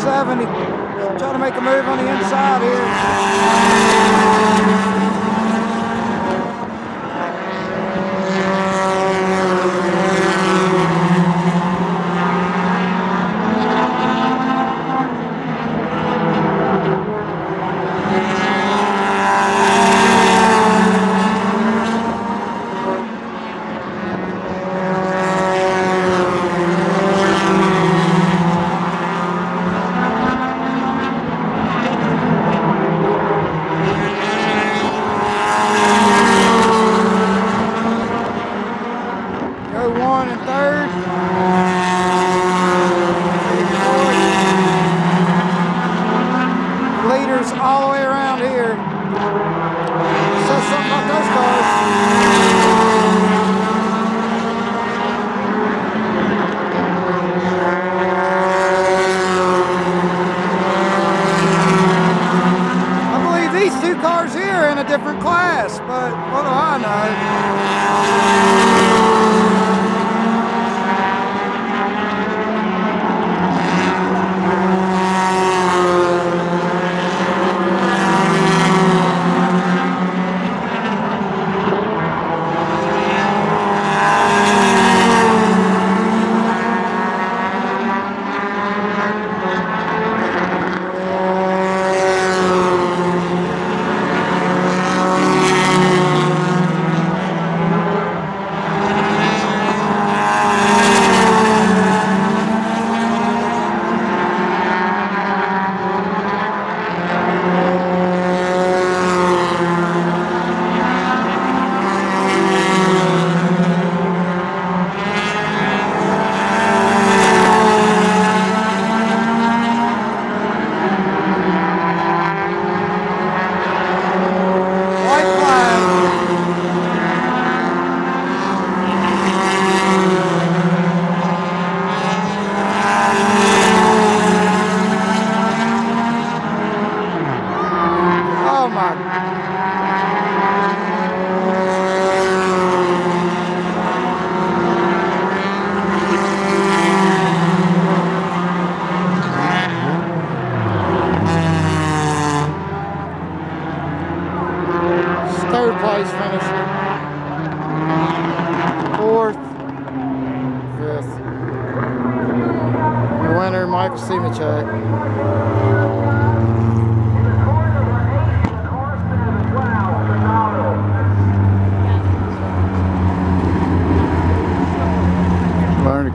seven. Trying to make a move on the inside here. Simón, está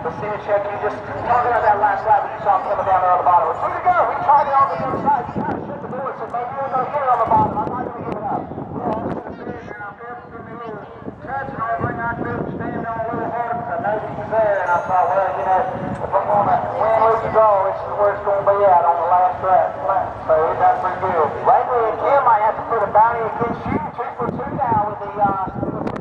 The center check, you just talking about that last lap you saw him coming down there on the bottom. Where to go. We tried it on the inside. You kind of shut the door and said, maybe you're going to get it on the bottom. I'm not going to give it up. Well, I'm going to here and I'm going to little touch and everything I could to stand on a little hard because I know he was there. And I thought, well, you know, if I'm going to win, lose, or draw, this is where it's going to be at on the last lap. So it got pretty good. Langley and Kim might have to put a bounty against you, two for two now with the, uh,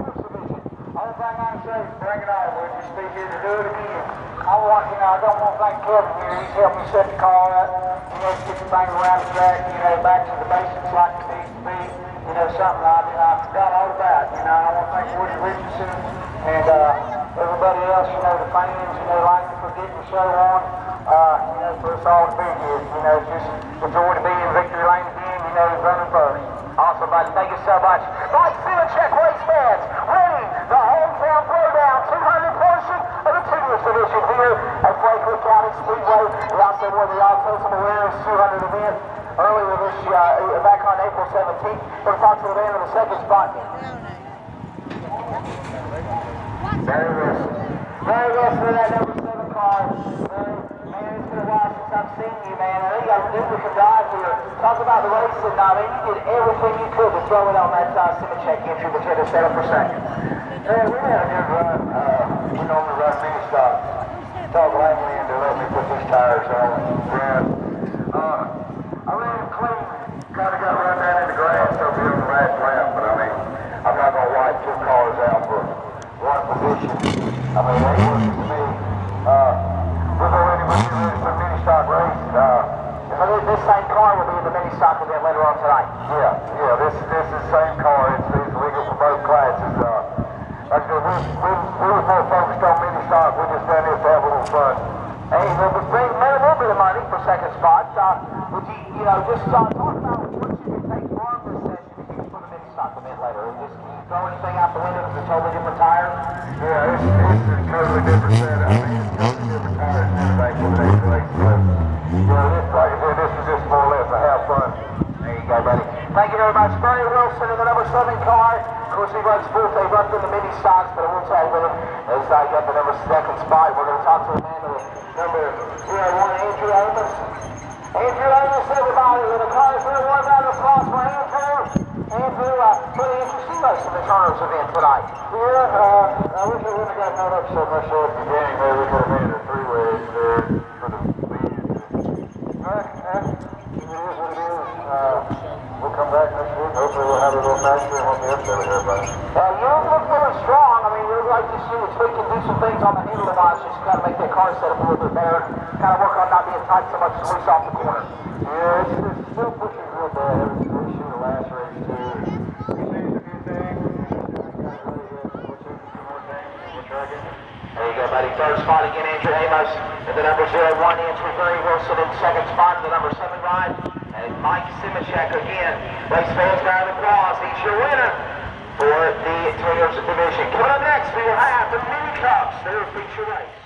is bring it on. We'll just be here to do it again. I want, you know, I don't want to thank Kevin here. He's helped me set the car up, you know, get the thing around the track, you know, back to the basics like it needs to be. You know, something I, I forgot all about. You know, I want to thank Woody Richardson and uh, everybody else, you know, the fans, you know, like for getting the show on. Uh, you know, for us all to be here. You know, just a joy to be in victory lane again, you know, running first. Awesome, buddy. Thank you so much. Mike Simachek, race fans, the hometown throwdown 200 portion of the Tigris Division here at Franklin County Speedway. We also won the Autism Awareness 200 event earlier this uh, back on April 17th. We're to talk to the man in the second spot. Very good. Very good for that number seven car. Very, man, it's been a while since I've seen you, man. I think I'm new with the drive here. Talk about the race, and uh, man, you did everything you could to throw it on that uh, Simachek entry, which had us set up for second. Yeah, we had a run. Uh, we normally run mini stocks. Talk Langley into letting me put these tires on. Yeah. Uh, I ran clean. Kind of got run down in the grass over here on the last lap, but I mean, I'm not going to wipe two cars out for one position. I mean, that works for me. Uh, we're going to get ready for mini stock race. Uh, So this, this same car will be in the mini stock event later on tonight. yeah, yeah, this, this is the same car. It's, it's legal for both classes. Uh, we, we, we were more focused on mini. We just done this to have a little fun. Hey, we'll bringing made a little bit of money for second spot. Uh, would you, you know, just talk about what you can take from this session to use for the mini stock event later. Just can you throw anything out the window? It's a totally different. Yeah, it's, it's a totally different setup. I mean, it's and. So, yeah, this, is just more or have fun. There you go, buddy. Thank you very much. Barry Wilson in the number seven car. Course, he runs both. They run in the mini stocks, but I tell you with him as I got the number second spot. We're going to talk to the man the number 01, Andrew Amos. Andrew Amos, everybody. In the car, 01 round of applause for Andrew. Andrew, uh, pretty interesting race in the TunerZ event tonight. Yeah, uh, I wish I wouldn't have gotten hung up so much at the beginning. Maybe we could have made it a three-way there for the lead. Uh, uh, it is what it is. Uh, we'll come back next week. Hopefully we'll have a little faster and won't be upset with everybody. Uh, you look really strong. I mean, you're like to see, if we can do some things on the handle device, just kind of make that car set up a little bit better. Kind of work on not being tight so much loose off the corner. Yeah, it's, it's still pushing real bad. It was an issue the last race, too. We changed a few things. We'll change a few more things. We'll try again. There you go, buddy. Third spot again, Andrew Amos. And the number zero one, Andrew Gary Wilson in second spot. The number seven ride. And Mike Simachek again. Race fans, round applause. He's your winner for the Toyota division. Coming up next, we will have the Mini Cups, their feature race.